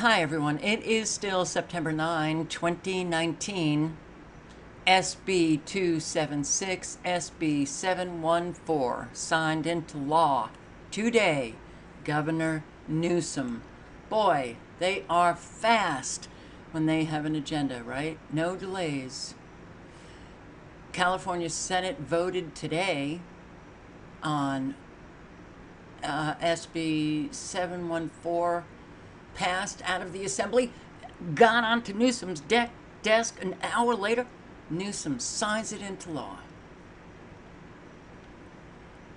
Hi, everyone. It is still September 9, 2019. SB 276, SB 714, signed into law today. Governor Newsom. Boy, they are fast when they have an agenda, right? No delays. California Senate voted today on uh, SB 714 passed out of the assembly, got onto Newsom's de- desk an hour later. Newsom signs it into law.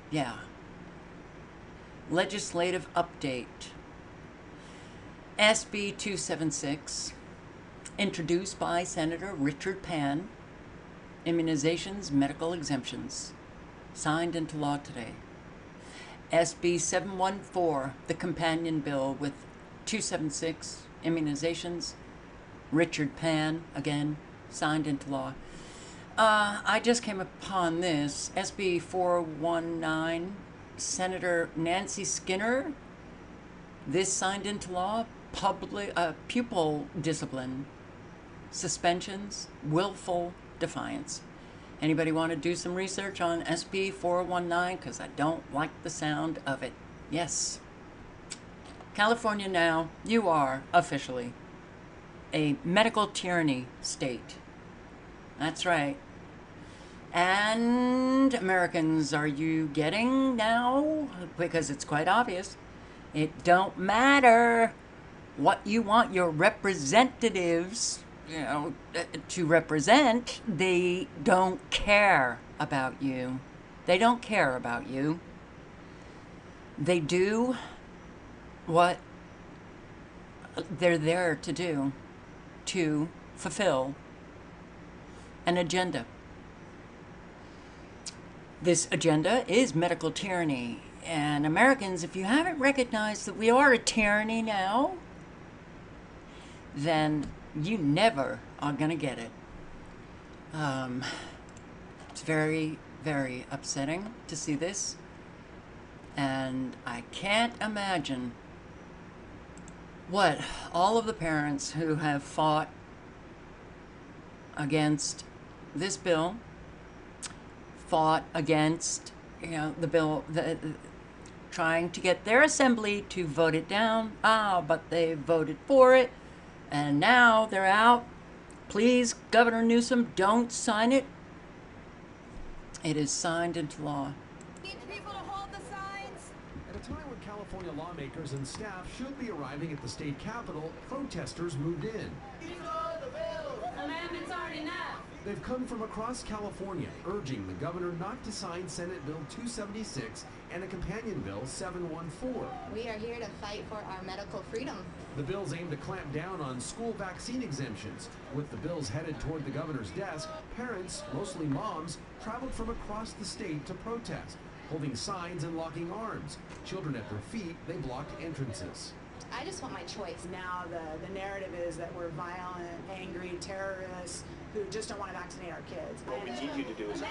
Yeah. Legislative update. SB 276, introduced by Senator Richard Pan. Immunizations, medical exemptions. Signed into law today. SB 714, the companion bill with 276, immunizations. Richard Pan, again, signed into law. Uh, I just came upon this SB 419, Senator Nancy Skinner. This signed into law, public uh, pupil discipline, suspensions, willful defiance. Anybody want to do some research on SB 419? Because I don't like the sound of it. Yes. California now, you are officially a medical tyranny state. That's right. And Americans, are you getting now? Because it's quite obvious. It don't matter what you want your representatives, you know, to represent. They don't care about you. They don't care about you. They do what they're there to do to fulfill an agenda. This agenda is medical tyranny. And Americans, if you haven't recognized that we are a tyranny now, then you never are going to get it. Um, it's very, very upsetting to see this. And I can't imagine what? All of the parents who have fought against this bill fought against you know the bill the, trying to get their assembly to vote it down. Ah but they voted for it. And now they're out. Please governor newsom don't sign it. It is signed into law California lawmakers and staff should be arriving at the state capitol, protesters moved in. Amendment's already enough. They've come from across California, urging the governor not to sign Senate Bill 276 and a companion bill 714. We are here to fight for our medical freedom. The bills aim to clamp down on school vaccine exemptions. With the bills headed toward the governor's desk, parents, mostly moms, traveled from across the state to protest holding signs and locking arms. Children at their feet, they blocked entrances. I just want my choice. Now the, the narrative is that we're violent, angry terrorists who just don't want to vaccinate our kids. What we need you to do is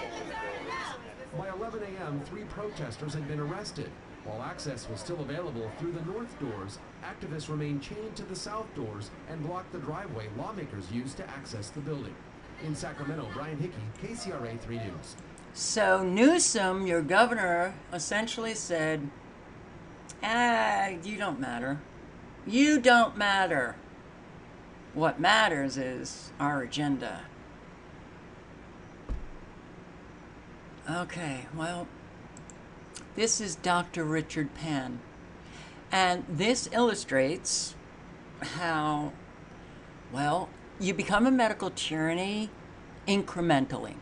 By 11 a.m., three protesters had been arrested. While access was still available through the north doors, activists remained chained to the south doors and blocked the driveway lawmakers used to access the building. In Sacramento, Brian Hickey, KCRA 3 News. So Newsom, your governor, essentially said, ah, you don't matter. You don't matter. What matters is our agenda. Okay, well, this is Dr. Richard Pan. And this illustrates how, well, you become a medical tyranny incrementally.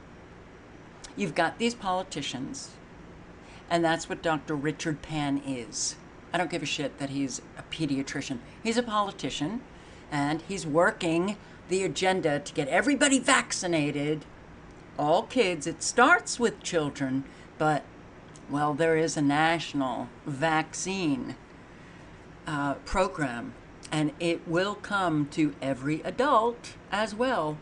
You've got these politicians, and that's what Dr. Richard Pan is. I don't give a shit that he's a pediatrician. He's a politician, and he's working the agenda to get everybody vaccinated. All kids. It starts with children, but, well, there is a national vaccine uh, program, and it will come to every adult as well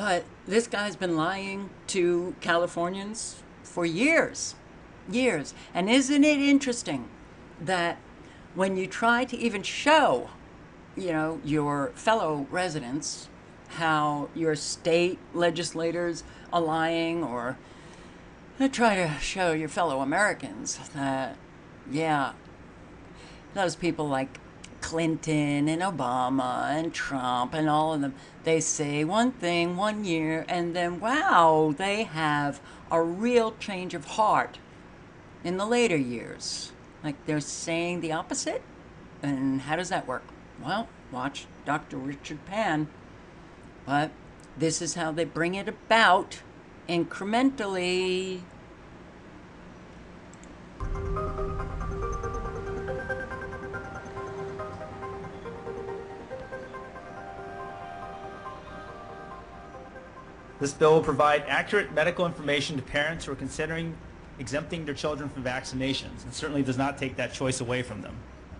but this guy's been lying to Californians for years, years. And isn't it interesting that when you try to even show, you know, your fellow residents how your state legislators are lying or try to show your fellow Americans that, yeah, those people like Clinton and Obama and Trump and all of them, they say one thing one year and then, wow, they have a real change of heart in the later years. Like they're saying the opposite. And how does that work? Well, watch Dr. Richard Pan. But this is how they bring it about incrementally. This bill will provide accurate medical information to parents who are considering exempting their children from vaccinations and certainly does not take that choice away from them.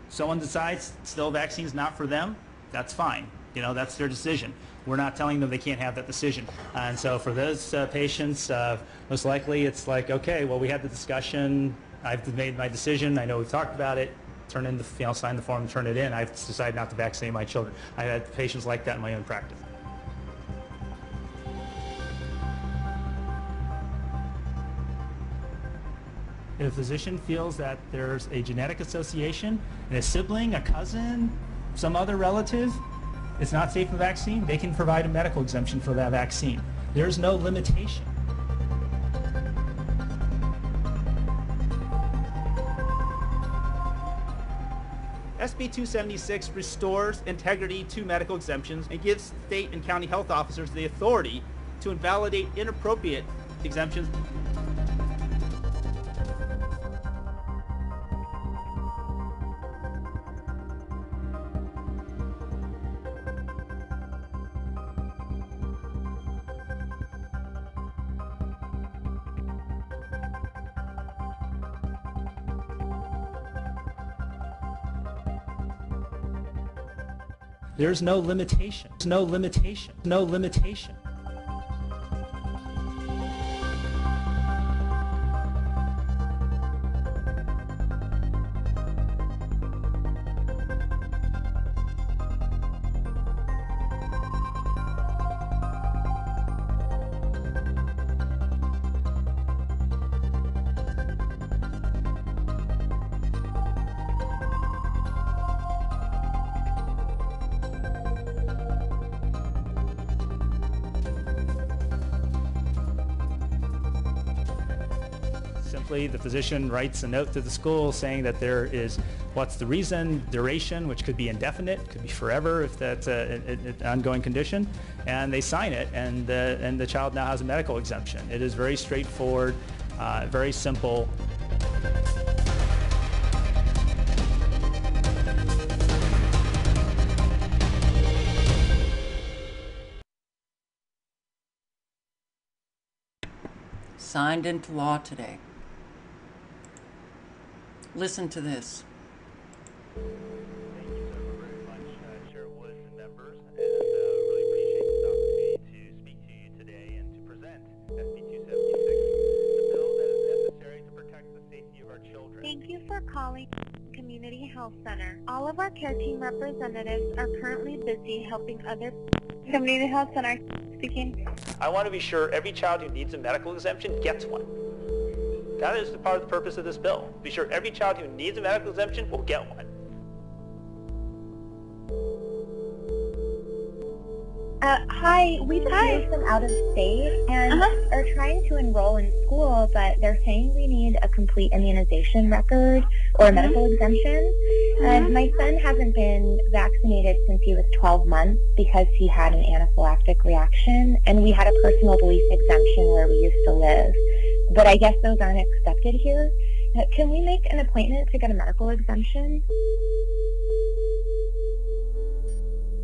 Someone decides still vaccine's not for them, that's fine. You know, that's their decision. We're not telling them they can't have that decision. And so for those uh, patients, uh, most likely it's like, okay, well, we had the discussion. I've made my decision. I know we've talked about it. Turn in the, you know, sign the form, turn it in. I've decided not to vaccinate my children. I've had patients like that in my own practice. If a physician feels that there's a genetic association and a sibling, a cousin, some other relative is not safe for vaccine, they can provide a medical exemption for that vaccine. There's no limitation. SB 276 restores integrity to medical exemptions and gives state and county health officers the authority to invalidate inappropriate exemptions There's no limitation. No limitation. No limitation. Physician writes a note to the school saying that there is what's the reason, duration, which could be indefinite, could be forever if that's an ongoing condition, and they sign it, and the, and the child now has a medical exemption. It is very straightforward, uh, very simple. Signed into law today. Listen to this. Thank you so very much, uh, Chair Woods and members, and uh, really appreciate this opportunity to speak to you today and to present SB 276, the bill that is necessary to protect the safety of our children. Thank you for calling Community Health Center. All of our care team representatives are currently busy helping other Community Health Center speaking. I want to be sure every child who needs a medical exemption gets one. That is the part of the purpose of this bill. Be sure every child who needs a medical exemption will get one. Uh, hi, we just moved them out of state and Uh-huh. are trying to enroll in school, but they're saying we need a complete immunization record or a medical exemption. And my son hasn't been vaccinated since he was 12 months because he had an anaphylactic reaction, and we had a personal belief exemption where we used to live. But I guess those aren't accepted here. Uh, Can we make an appointment to get a medical exemption?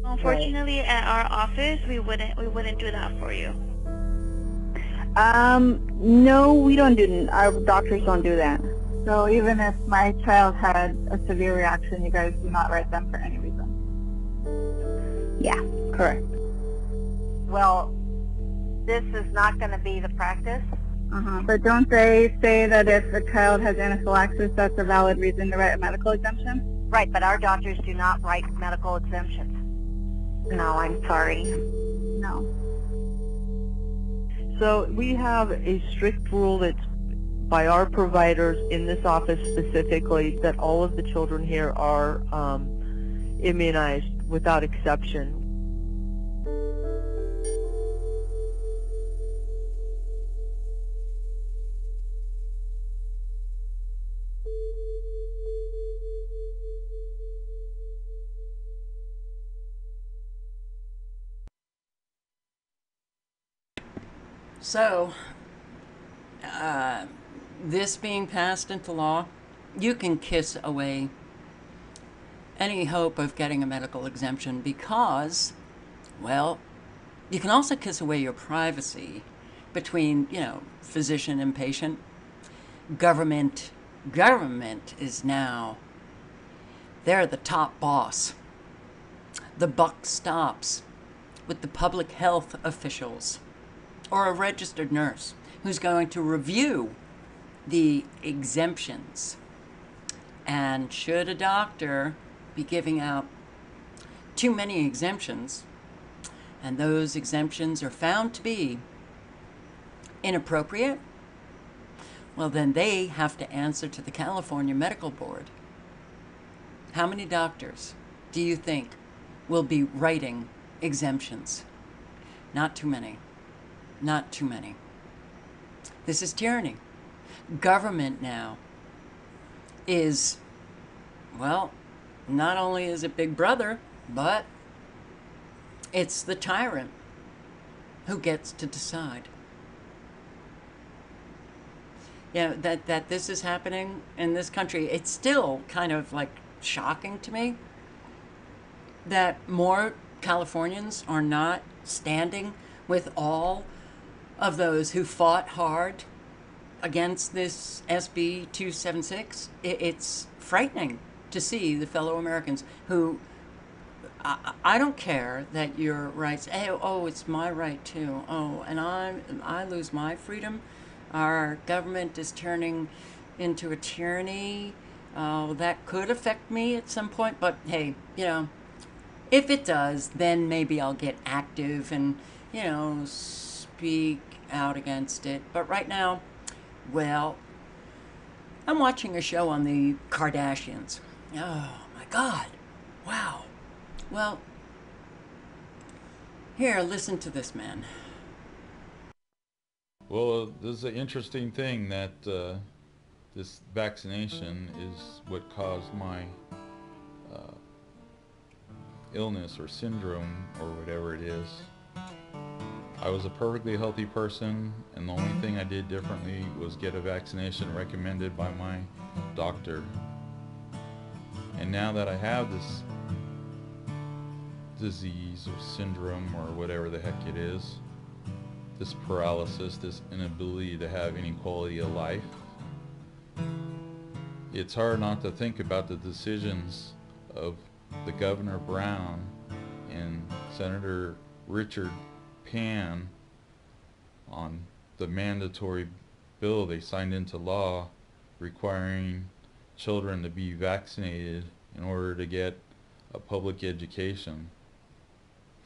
Unfortunately, at our office, we wouldn't we wouldn't do that for you. Um, no, we don't do, our doctors don't do that. So even if my child had a severe reaction, you guys do not write them for any reason? Yeah, correct. Well, this is not going to be the practice. Uh-huh. But don't they say that if a child has anaphylaxis, that's a valid reason to write a medical exemption? Right, but our doctors do not write medical exemptions. No, I'm sorry. No. So we have a strict rule that's by our providers in this office specifically that all of the children here are um, immunized without exception. So, uh, this being passed into law, you can kiss away any hope of getting a medical exemption because, well, you can also kiss away your privacy between, you know, physician and patient. Government, government is now, they're the top boss. The buck stops with the public health officials or a registered nurse who's going to review the exemptions. And should a doctor be giving out too many exemptions, and those exemptions are found to be inappropriate, well, then they have to answer to the California Medical Board. How many doctors do you think will be writing exemptions? Not too many. Not too many. This is tyranny. Government now is, well, not only is it Big Brother, but it's the tyrant who gets to decide. You know, that, that this is happening in this country, it's still kind of like shocking to me that more Californians are not standing with all of those who fought hard against this SB 276. It's frightening to see the fellow Americans who I, don't care that your rights. Hey, oh, it's my right too. Oh, and I I lose my freedom. Our government is turning into a tyranny. Uh, that could affect me at some point, but hey, you know, if it does, then maybe I'll get active and you know speak out against it. But right now, well, I'm watching a show on the Kardashians. Oh my God. Wow. Well, here, listen to this man. Well, uh, this is an interesting thing that uh, this vaccination is what caused my uh, illness or syndrome or whatever it is. I was a perfectly healthy person and the only thing I did differently was get a vaccination recommended by my doctor. And now that I have this disease or syndrome or whatever the heck it is, this paralysis, this inability to have any quality of life, it's hard not to think about the decisions of the Governor Brown and Senator Richard Pan on the mandatory bill they signed into law requiring children to be vaccinated in order to get a public education.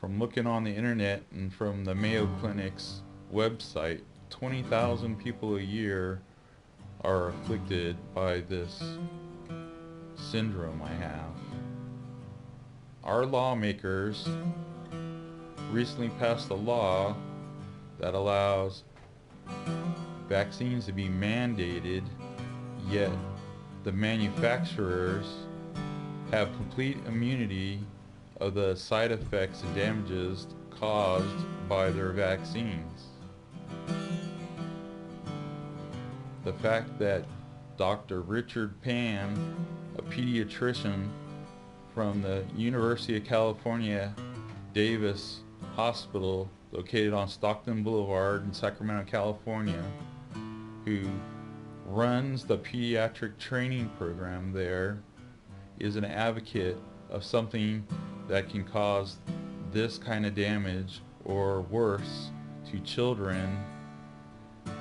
From looking on the internet and from the Mayo Clinic's website, 20,000 people a year are afflicted by this syndrome I have. Our lawmakers recently passed a law that allows vaccines to be mandated, yet the manufacturers have complete immunity of the side effects and damages caused by their vaccines. The fact that Dr. Richard Pan, a pediatrician from the University of California, Davis Hospital located on Stockton Boulevard in Sacramento, California, who runs the pediatric training program there, is an advocate of something that can cause this kind of damage or worse to children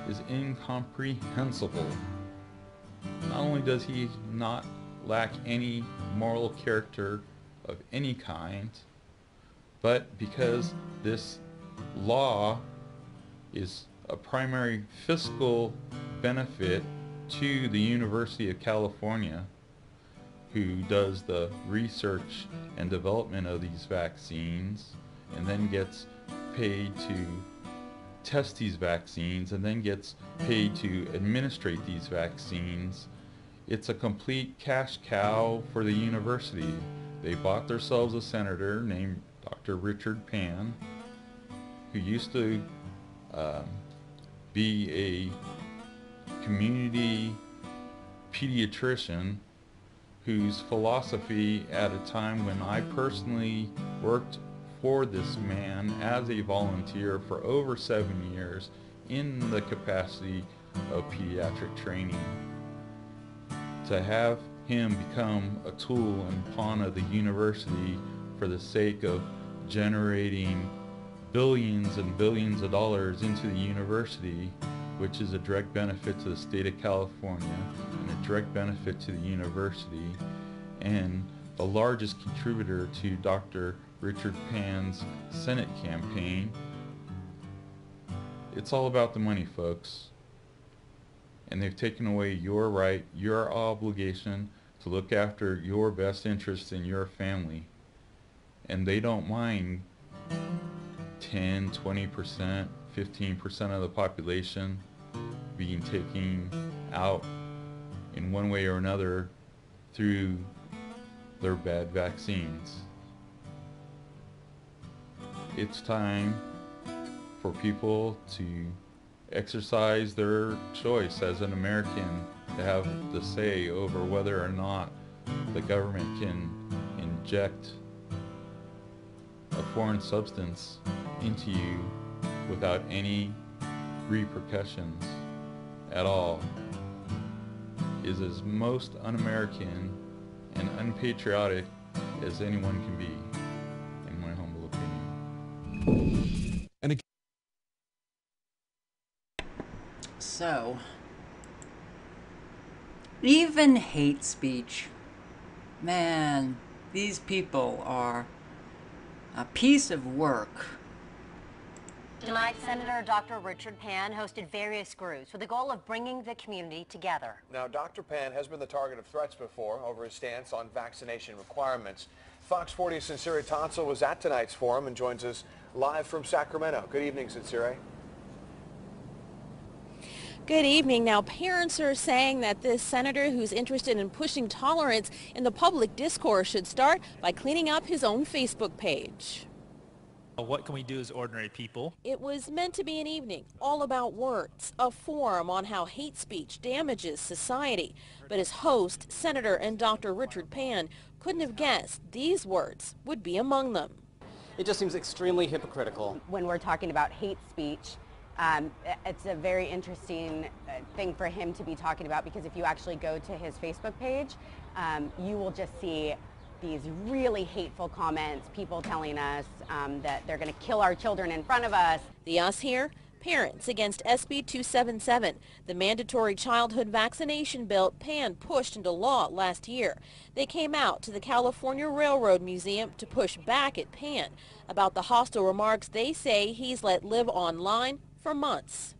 is incomprehensible. Not only does he not lack any moral character of any kind, but because this law is a primary fiscal benefit to the University of California, who does the research and development of these vaccines and then gets paid to test these vaccines and then gets paid to administrate these vaccines. It's a complete cash cow for the university. They bought themselves a senator named Dr. Richard Pan, who used to um, be a community pediatrician whose philosophy at a time when I personally worked for this man as a volunteer for over seven years in the capacity of pediatric training. To have him become a tool and pawn of the university for the sake of generating billions and billions of dollars into the university, which is a direct benefit to the state of California and a direct benefit to the university, and the largest contributor to Dr. Richard Pan's Senate campaign. It's all about the money, folks. And they've taken away your right, your obligation to look after your best interests in your family. And they don't mind 10, 20%, 15% of the population being taken out in one way or another through their bad vaccines. It's time for people to exercise their choice as an American to have the say over whether or not the government can inject a foreign substance into you without any repercussions at all is as most un-American and unpatriotic as anyone can be, in my humble opinion. And So, even hate speech, man, these people are a piece of work. Tonight, Senator Dr. Richard Pan hosted various groups with the goal of bringing the community together. Now, Dr. Pan has been the target of threats before over his stance on vaccination requirements. Fox 40's Sincere Tonsel was at tonight's forum and joins us live from Sacramento. Good evening, Sincere. Good evening. Now, parents are saying that this senator who's interested in pushing tolerance in the public discourse should start by cleaning up his own Facebook page. What can we do as ordinary people? It was meant to be an evening all about words, a forum on how hate speech damages society. But his host, Senator and Dr. Richard Pan, couldn't have guessed these words would be among them. It just seems extremely hypocritical. When we're talking about hate speech, um, it's a very interesting uh, thing for him to be talking about because if you actually go to his Facebook page, um, you will just see these really hateful comments, people telling us um, that they're going to kill our children in front of us. The us here? Parents against SB 277, the mandatory childhood vaccination bill Pan pushed into law last year. They came out to the California Railroad Museum to push back at Pan about the hostile remarks they say he's let live online for months.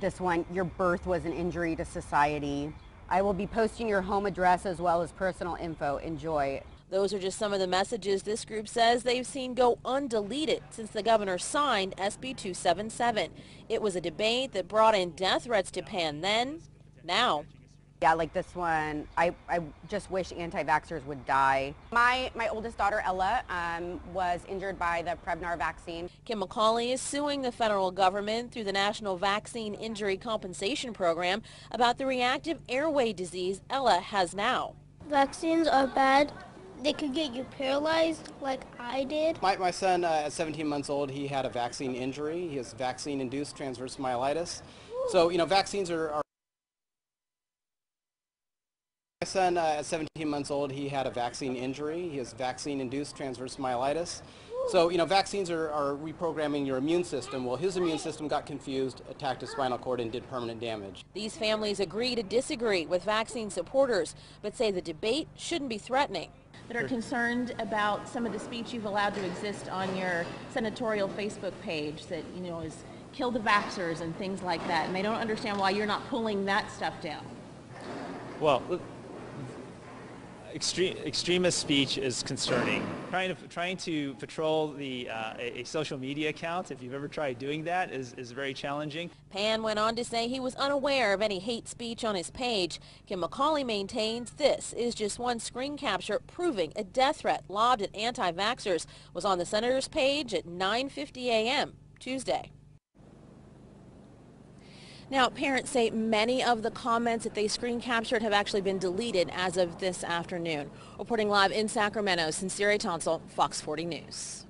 This one, your birth was an injury to society. I will be posting your home address as well as personal info. Enjoy. Those are just some of the messages this group says they've seen go undeleted since the governor signed SB 277. It was a debate that brought in death threats to Pan then. Now, yeah, like this one, I, I just wish anti-vaxxers would die. My, my oldest daughter, Ella, um, was injured by the Prevnar vaccine. Kim McCauley is suing the federal government through the National Vaccine Injury Compensation Program about the reactive airway disease Ella has now. Vaccines are bad. They could get you paralyzed like I did. My, my son, uh, at 17 months old, he had a vaccine injury. He has vaccine-induced transverse myelitis. So, you know, vaccines are, are my son, uh, at 17 months old, he had a vaccine injury. He has vaccine-induced transverse myelitis. So, you know, vaccines are, are reprogramming your immune system. Well, his immune system got confused, attacked his spinal cord, and did permanent damage. These families agree to disagree with vaccine supporters, but say the debate shouldn't be threatening. That are concerned about some of the speech you've allowed to exist on your senatorial Facebook page that, you know, is kill the vaxxers and things like that. And they don't understand why you're not pulling that stuff down. Well, extreme, extremist speech is concerning. Trying to, trying to patrol the, uh, a, a social media account, if you've ever tried doing that, is, is very challenging. Pan went on to say he was unaware of any hate speech on his page. Kim McCauley maintains this is just one screen capture proving a death threat lobbed at anti-vaxxers was on the senator's page at 9.50 a.m. Tuesday. Now, parents say many of the comments that they screen captured have actually been deleted as of this afternoon. Reporting live in Sacramento, Sincere Tonsel, Fox 40 News.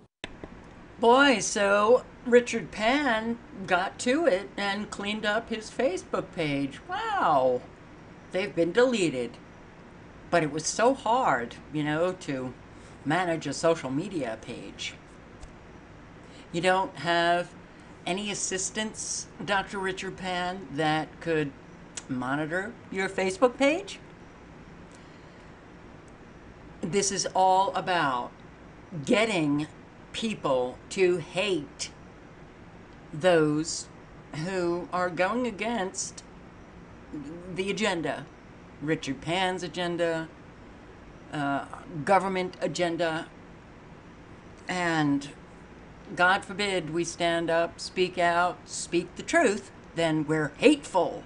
Boy, so Richard Pan got to it and cleaned up his Facebook page. Wow. They've been deleted. But it was so hard, you know, to manage a social media page. You don't have any assistance, Dr. Richard Pan, that could monitor your Facebook page? This is all about getting people to hate those who are going against the agenda Richard Pan's agenda, uh, government agenda, and God forbid we stand up, speak out, speak the truth, then we're hateful.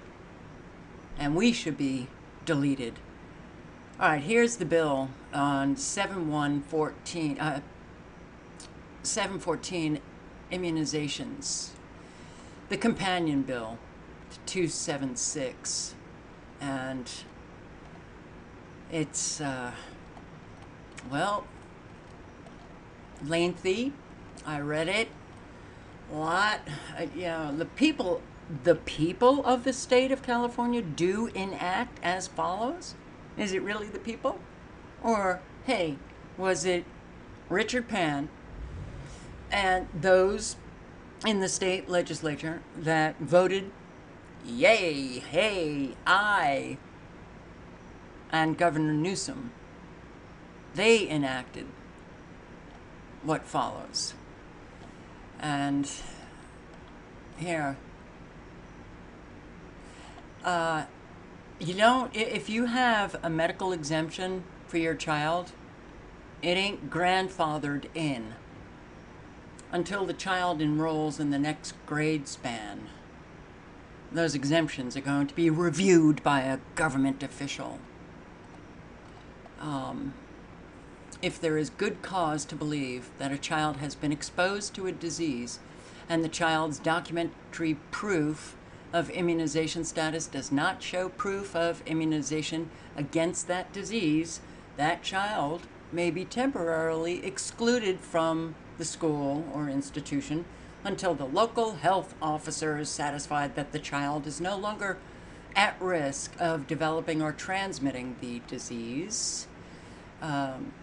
And we should be deleted. All right, here's the bill on 7114, uh, 714 immunizations. The companion bill to 276. And it's, uh, well, lengthy, I read it. What? Uh, yeah, the people, the people of the state of California do enact as follows. Is it really the people, or hey, was it Richard Pan and those in the state legislature that voted yay, hey, I, and Governor Newsom? They enacted what follows. And here, uh, you don't, if you have a medical exemption for your child, it ain't grandfathered in until the child enrolls in the next grade span. Those exemptions are going to be reviewed by a government official. Um, if there is good cause to believe that a child has been exposed to a disease and the child's documentary proof of immunization status does not show proof of immunization against that disease, that child may be temporarily excluded from the school or institution until the local health officer is satisfied that the child is no longer at risk of developing or transmitting the disease. Um,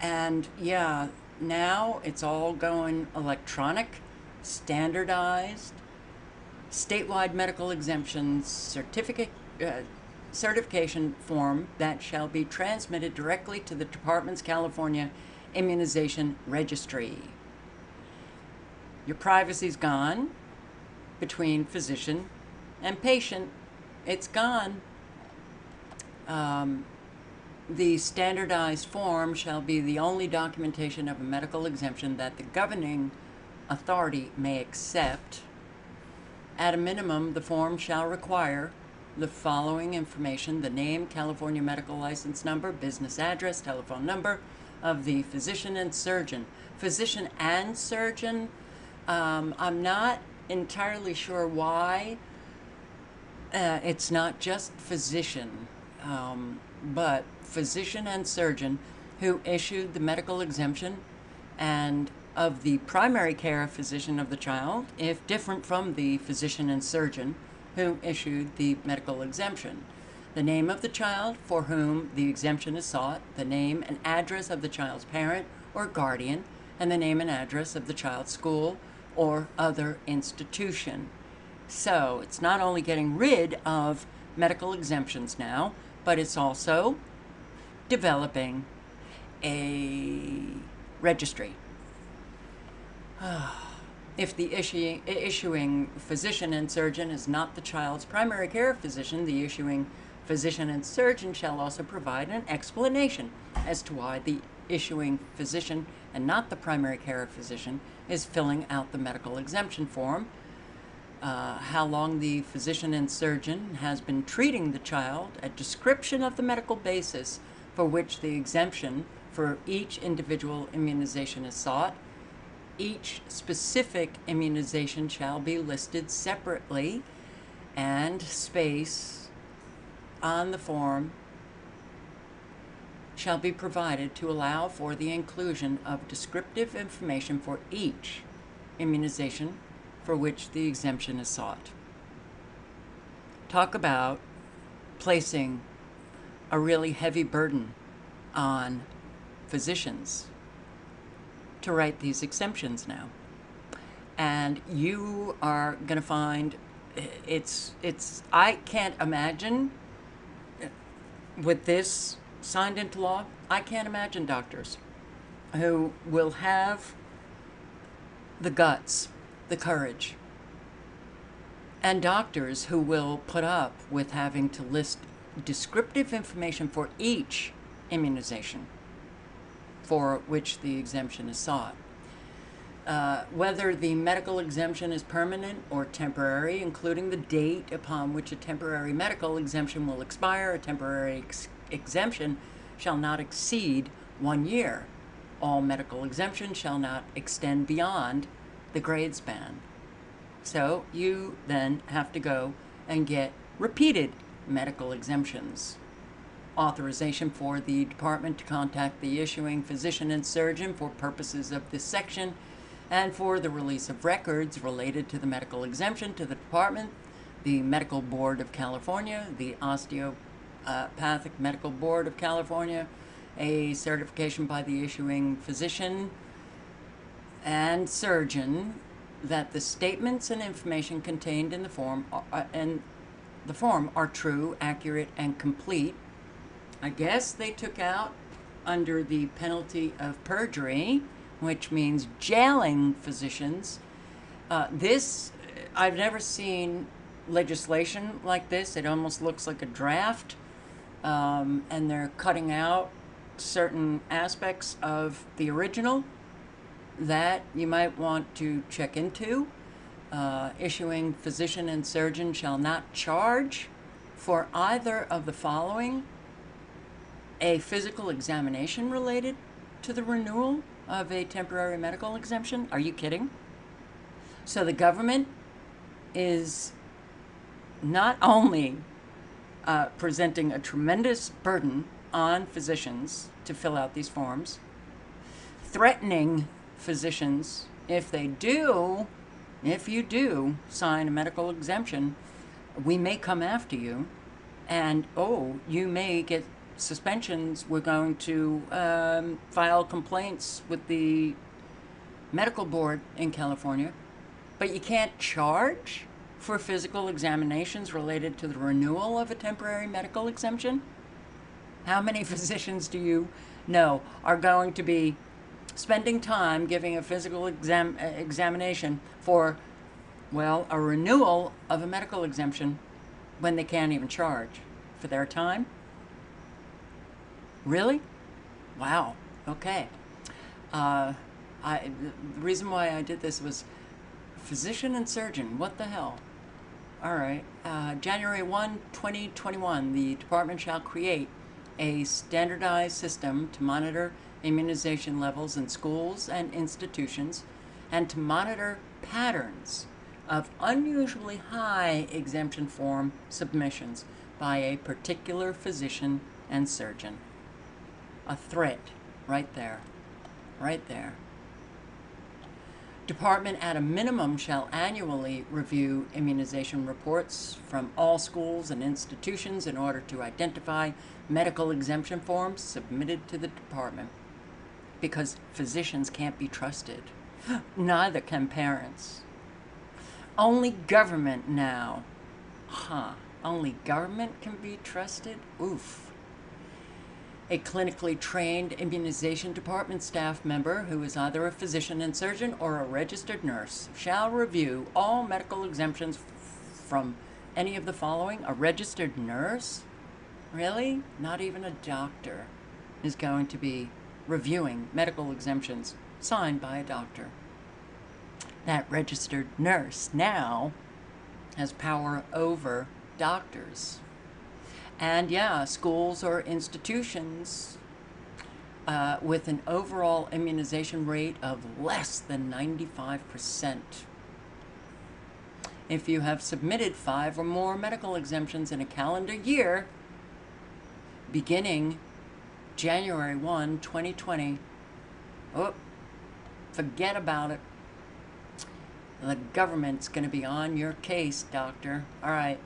and yeah, now it's all going electronic, standardized, statewide medical exemptions, certificate, uh, certification form that shall be transmitted directly to the Department's California Immunization Registry. Your privacy's gone between physician and patient. It's gone. Um, the standardized form shall be the only documentation of a medical exemption that the governing authority may accept. At a minimum, the form shall require the following information the name, California medical license number, business address, telephone number of the physician and surgeon. Physician and surgeon, um, I'm not entirely sure why uh, it's not just physician, um, but physician and surgeon who issued the medical exemption and of the primary care physician of the child, if different from the physician and surgeon who issued the medical exemption. The name of the child for whom the exemption is sought, the name and address of the child's parent or guardian, and the name and address of the child's school or other institution. So it's not only getting rid of medical exemptions now, but it's also developing a registry. If the issuing, issuing physician and surgeon is not the child's primary care physician, the issuing physician and surgeon shall also provide an explanation as to why the issuing physician and not the primary care physician is filling out the medical exemption form, uh, how long the physician and surgeon has been treating the child, a description of the medical basis for which the exemption for each individual immunization is sought, each specific immunization shall be listed separately and space on the form shall be provided to allow for the inclusion of descriptive information for each immunization for which the exemption is sought. Talk about placing a really heavy burden on physicians to write these exemptions now. And you are going to find it's it's I can't imagine uh, with this signed into law, I can't imagine doctors who will have the guts, the courage, and doctors who will put up with having to list descriptive information for each immunization for which the exemption is sought. Uh, whether the medical exemption is permanent or temporary, including the date upon which a temporary medical exemption will expire, a temporary ex- exemption shall not exceed one year. All medical exemptions shall not extend beyond the grade span. So you then have to go and get repeated medical exemptions authorization for the department to contact the issuing physician and surgeon for purposes of this section and for the release of records related to the medical exemption to the department, the Medical Board of California, the Osteopathic Medical Board of California, a certification by the issuing physician and surgeon that the statements and information contained in the form are, uh, and the form are true, accurate, and complete I guess they took out under the penalty of perjury, which means jailing physicians. Uh, this, I've never seen legislation like this. It almost looks like a draft, um, and they're cutting out certain aspects of the original that you might want to check into. Uh, issuing physician and surgeon shall not charge for either of the following a physical examination related to the renewal of a temporary medical exemption? Are you kidding? So the government is not only uh, presenting a tremendous burden on physicians to fill out these forms, threatening physicians. If they do, if you do sign a medical exemption, we may come after you, and oh, you may get suspensions, we're going to um, file complaints with the medical board in California, but you can't charge for physical examinations related to the renewal of a temporary medical exemption? How many physicians do you know are going to be spending time giving a physical exam- examination for, well, a renewal of a medical exemption when they can't even charge for their time? Really? Wow. Okay. Uh, I, the reason why I did this was physician and surgeon. What the hell? All right. Uh, January 1, 2021, the department shall create a standardized system to monitor immunization levels in schools and institutions and to monitor patterns of unusually high exemption form submissions by a particular physician and surgeon a threat right there. Right there. Department at a minimum shall annually review immunization reports from all schools and institutions in order to identify medical exemption forms submitted to the department. Because physicians can't be trusted. Neither can parents. Only government now. Huh. Only government can be trusted? Oof. A clinically trained immunization department staff member who is either a physician and surgeon or a registered nurse shall review all medical exemptions from any of the following. A registered nurse? Really? Not even a doctor is going to be reviewing medical exemptions signed by a doctor. That registered nurse now has power over doctors. And yeah, schools or institutions uh, with an overall immunization rate of less than 95%. If you have submitted five or more medical exemptions in a calendar year, beginning January 1, 2020, oh, forget about it. The government's going to be on your case, doctor. All right.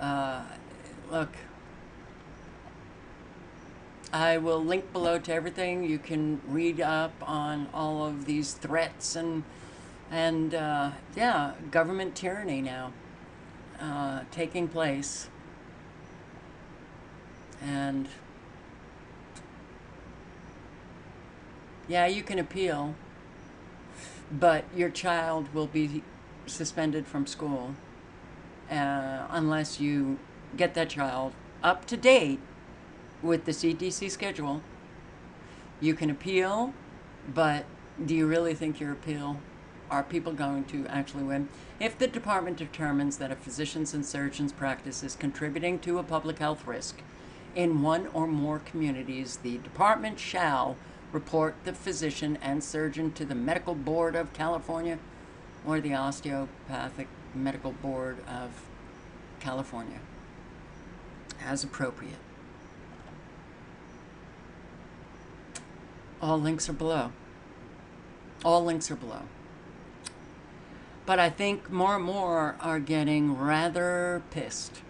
Uh, look, I will link below to everything. You can read up on all of these threats and and uh, yeah, government tyranny now uh, taking place. And yeah, you can appeal, but your child will be suspended from school uh, unless you get that child up to date with the CDC schedule. You can appeal, but do you really think your appeal are people going to actually win? If the department determines that a physician's and surgeon's practice is contributing to a public health risk in one or more communities, the department shall report the physician and surgeon to the Medical Board of California or the Osteopathic Medical Board of California as appropriate. All links are below. All links are below. But I think more and more are getting rather pissed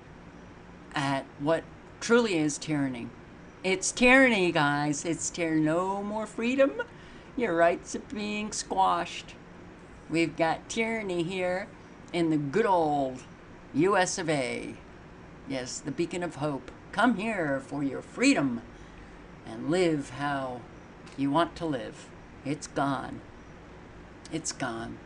at what truly is tyranny. It's tyranny, guys. It's tyranny. No more freedom. Your rights are being squashed. We've got tyranny here in the good old US of A. Yes, the beacon of hope. Come here for your freedom and live how you want to live. It's gone. It's gone.